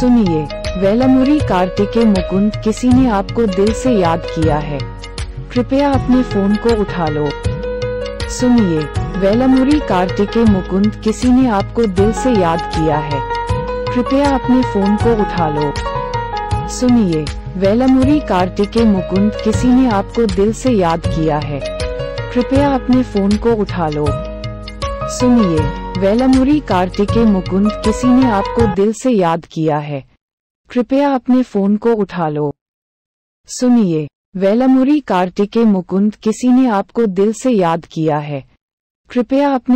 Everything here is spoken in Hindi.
सुनिए, वेलामुरी कार्तिके मुकुंद किसी ने आपको दिल से याद किया है। कृपया अपने फ़ोन को उठा लो। सुनिए, वेलामुरी कार्तिके मुकुंद किसी ने आपको दिल से याद किया है। कृपया अपने फ़ोन को उठा लो। सुनिए, वेलामुरी कार्तिके मुकुंद किसी ने आपको दिल से याद किया है। कृपया अपने फ़ोन को उठा लो। सुनिए वेलामुरी कार्तिके मुकुंद किसी ने आपको दिल से याद किया है। कृपया अपने फ़ोन को उठा लो। सुनिए, वेलमुरी कार्तिके मुकुंद किसी ने आपको दिल से याद किया है। कृपया अपने